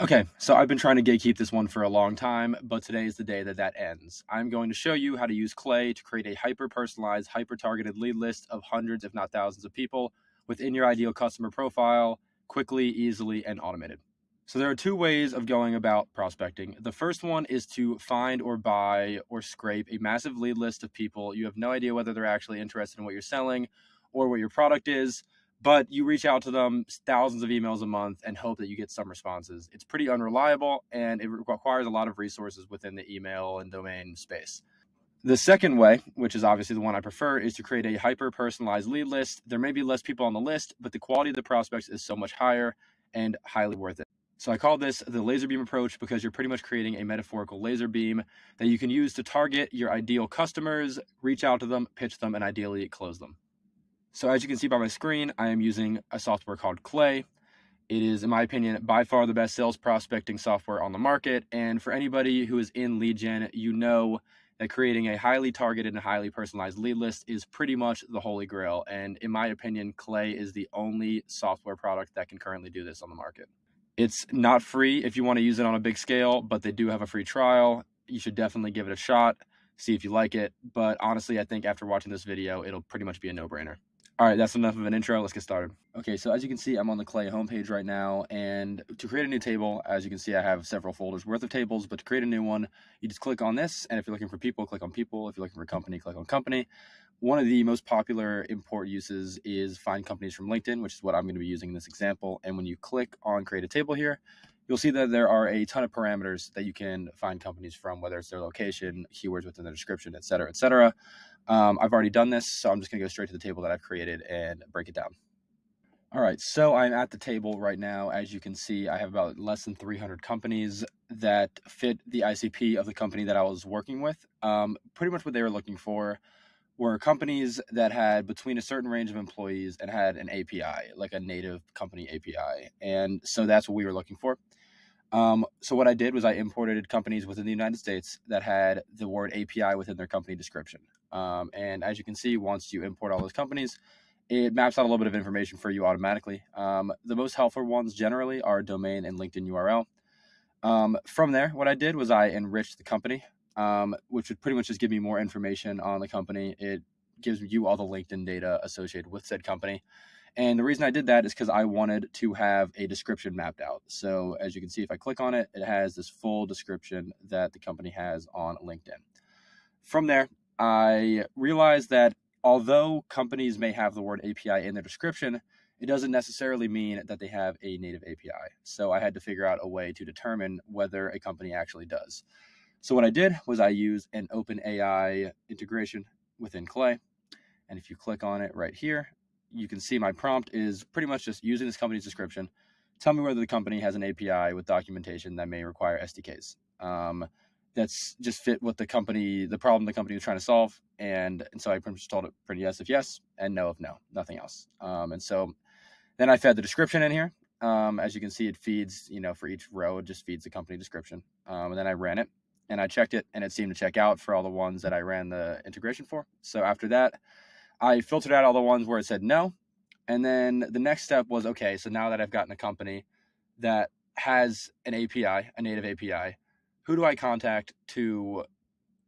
Okay, so I've been trying to gatekeep this one for a long time, but today is the day that that ends. I'm going to show you how to use Clay to create a hyper personalized, hyper targeted lead list of hundreds, if not thousands, of people within your ideal customer profile quickly, easily, and automated. So there are two ways of going about prospecting. The first one is to find or buy or scrape a massive lead list of people. You have no idea whether they're actually interested in what you're selling or what your product is but you reach out to them thousands of emails a month and hope that you get some responses. It's pretty unreliable and it requires a lot of resources within the email and domain space. The second way, which is obviously the one I prefer, is to create a hyper personalized lead list. There may be less people on the list, but the quality of the prospects is so much higher and highly worth it. So I call this the laser beam approach because you're pretty much creating a metaphorical laser beam that you can use to target your ideal customers, reach out to them, pitch them, and ideally close them. So as you can see by my screen, I am using a software called Clay. It is, in my opinion, by far the best sales prospecting software on the market. And for anybody who is in lead gen, you know that creating a highly targeted and highly personalized lead list is pretty much the holy grail. And in my opinion, Clay is the only software product that can currently do this on the market. It's not free if you want to use it on a big scale, but they do have a free trial. You should definitely give it a shot, see if you like it. But honestly, I think after watching this video, it'll pretty much be a no brainer. All right, that's enough of an intro. Let's get started. Okay, so as you can see, I'm on the Clay homepage right now, and to create a new table, as you can see, I have several folders worth of tables, but to create a new one, you just click on this, and if you're looking for people, click on people. If you're looking for company, click on company. One of the most popular import uses is find companies from LinkedIn, which is what I'm going to be using in this example. And when you click on create a table here, you'll see that there are a ton of parameters that you can find companies from, whether it's their location, keywords within the description, et cetera, et cetera. Um, I've already done this, so I'm just going to go straight to the table that I've created and break it down. All right, so I'm at the table right now. As you can see, I have about less than 300 companies that fit the ICP of the company that I was working with. Um, pretty much what they were looking for were companies that had between a certain range of employees and had an API, like a native company API. And so that's what we were looking for. Um, so what I did was I imported companies within the United States that had the word API within their company description. Um, and as you can see, once you import all those companies, it maps out a little bit of information for you automatically. Um, the most helpful ones generally are domain and LinkedIn URL. Um, from there, what I did was I enriched the company, um, which would pretty much just give me more information on the company. It gives you all the LinkedIn data associated with said company. And the reason I did that is because I wanted to have a description mapped out. So as you can see, if I click on it, it has this full description that the company has on LinkedIn. From there, I realized that although companies may have the word API in their description, it doesn't necessarily mean that they have a native API. So I had to figure out a way to determine whether a company actually does. So what I did was I used an OpenAI integration within Clay. And if you click on it right here, you can see my prompt is pretty much just using this company's description. Tell me whether the company has an API with documentation that may require SDKs. Um, that's just fit what the company, the problem the company was trying to solve. And, and so I pretty much told it pretty yes if yes and no if no, nothing else. Um, and so then I fed the description in here. Um, as you can see, it feeds, you know, for each row, it just feeds the company description. Um, and then I ran it and I checked it and it seemed to check out for all the ones that I ran the integration for. So after that, I filtered out all the ones where it said no. And then the next step was okay, so now that I've gotten a company that has an API, a native API, who do I contact to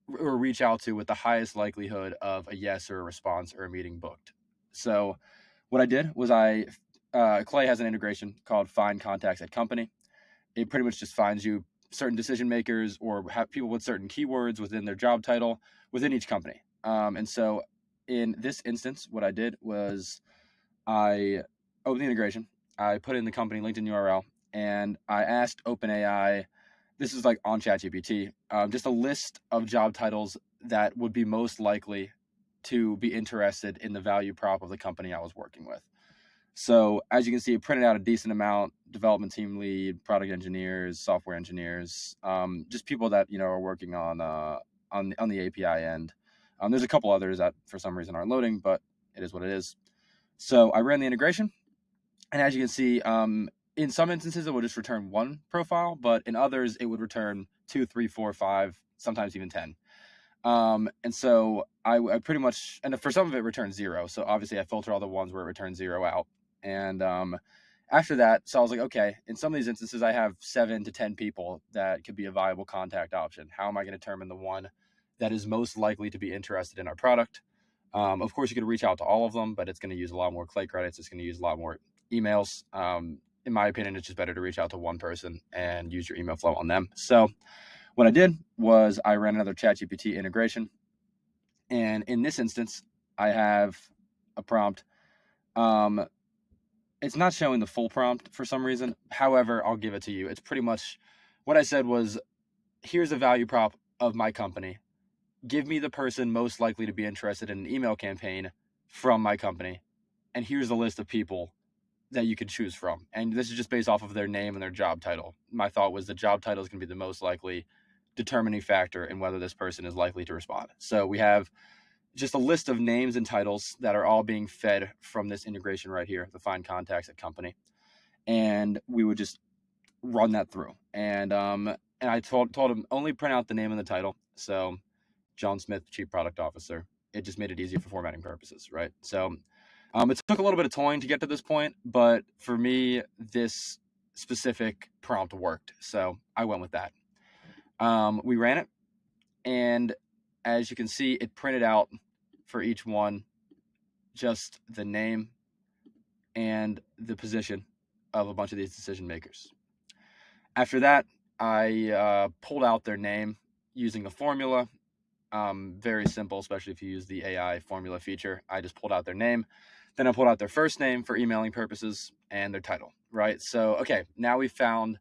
or reach out to with the highest likelihood of a yes or a response or a meeting booked? So, what I did was I uh, Clay has an integration called Find Contacts at Company. It pretty much just finds you certain decision makers or have people with certain keywords within their job title within each company. Um, and so, in this instance, what I did was I opened the integration. I put in the company LinkedIn URL, and I asked OpenAI this is like on ChatGPT, um, just a list of job titles that would be most likely to be interested in the value prop of the company I was working with. So as you can see, it printed out a decent amount: development team lead, product engineers, software engineers, um, just people that you know are working on uh, on on the API end. Um, there's a couple others that for some reason aren't loading, but it is what it is. So I ran the integration, and as you can see, um, in some instances it would just return one profile, but in others it would return two, three, four, five, sometimes even ten. Um, and so I, I, pretty much, and for some of it returns zero. So obviously I filter all the ones where it returns zero out. And um, after that, so I was like, okay, in some of these instances, I have seven to 10 people that could be a viable contact option. How am I going to determine the one that is most likely to be interested in our product? Um, of course, you could reach out to all of them, but it's going to use a lot more clay credits. It's going to use a lot more emails. In my opinion, it's just better to reach out to one person and use your email flow on them. So, what I did was I ran another ChatGPT integration. And in this instance, I have a prompt. Um, it's not showing the full prompt for some reason. However, I'll give it to you. It's pretty much what I said was here's a value prop of my company. Give me the person most likely to be interested in an email campaign from my company. And here's a list of people that you can choose from. And this is just based off of their name and their job title. My thought was the job title is going to be the most likely determining factor in whether this person is likely to respond. So we have just a list of names and titles that are all being fed from this integration right here, the find contacts at company. And we would just run that through. And um, and I told told him only print out the name and the title. So John Smith, Chief Product Officer. It just made it easier for formatting purposes, right? So um, it took a little bit of toying to get to this point, but for me, this specific prompt worked. So I went with that. Um, we ran it, and as you can see, it printed out for each one just the name and the position of a bunch of these decision makers. After that, I uh, pulled out their name using a formula. Um, very simple, especially if you use the AI formula feature. I just pulled out their name. Then I pulled out their first name for emailing purposes and their title, right? So, okay, now we found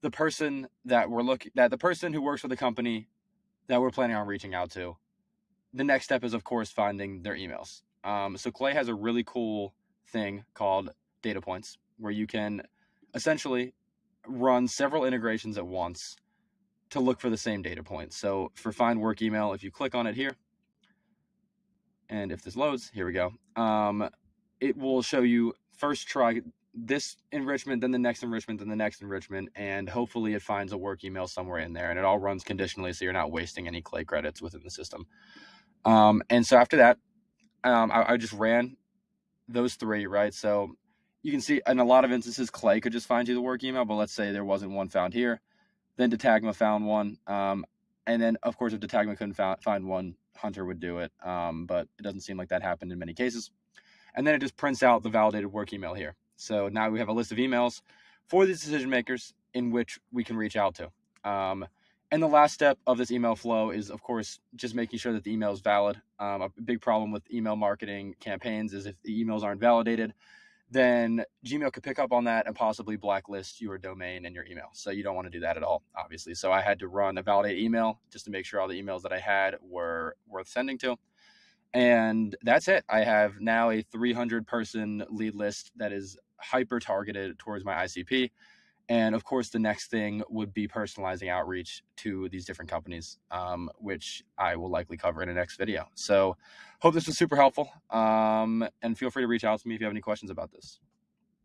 the person that we're looking that the person who works for the company that we're planning on reaching out to the next step is, of course, finding their emails. Um, so Clay has a really cool thing called data points where you can essentially run several integrations at once to look for the same data point. So for find work email, if you click on it here, and if this loads, here we go, um, it will show you first try this enrichment, then the next enrichment, then the next enrichment, and hopefully it finds a work email somewhere in there. And it all runs conditionally, so you're not wasting any Clay credits within the system. Um, and so after that, um, I, I, just ran those three, right? So you can see in a lot of instances, Clay could just find you the work email, but let's say there wasn't one found here. Then Datagma found one. Um, and then, of course, if Datagma couldn't find one, Hunter would do it. Um, but it doesn't seem like that happened in many cases. And then it just prints out the validated work email here. So now we have a list of emails for these decision makers in which we can reach out to. Um, and the last step of this email flow is, of course, just making sure that the email is valid. Um, a big problem with email marketing campaigns is if the emails aren't validated, then Gmail could pick up on that and possibly blacklist your domain and your email. So you don't want to do that at all, obviously. So I had to run a validate email just to make sure all the emails that I had were worth sending to. And that's it. I have now a 300 person lead list that is hyper targeted towards my ICP. And of course, the next thing would be personalizing outreach to these different companies, um, which I will likely cover in the next video. So, hope this was super helpful. Um, and feel free to reach out to me if you have any questions about this.